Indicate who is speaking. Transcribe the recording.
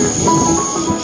Speaker 1: Música